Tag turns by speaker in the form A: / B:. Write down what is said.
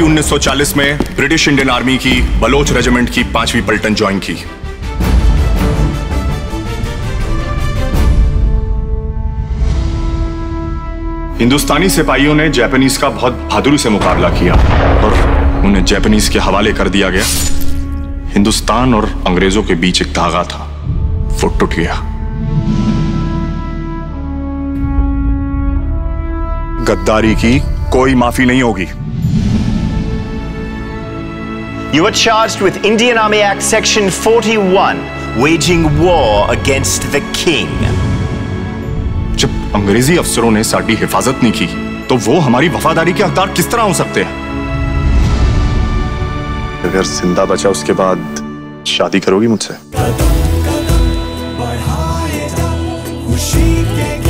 A: 1940 में British Indian army की Baloch regiment की पांचवी पलटन ज्वाइन की। हिंदुस्तानी सिपाहियों ने जापानीज का बहुत बहादुरी से मुकाबला किया और उन्हें जापानीज के हवाले कर दिया गया। हिंदुस्तान और अंग्रेज़ों के बीच एक धागा था। वो टूट गया। गद्दारी की कोई माफ़ी नहीं होगी।
B: You are charged with Indian Army Act Section 41, waging war against the king.
A: जब अंग्रेज़ी अफसरों ने साड़ी हिफाजत नहीं की तो वो हमारी वफादारी के हकदार किस तरह हो सकते हैं अगर ज़िंदा बचा उसके बाद शादी करोगी मुझसे खुशी के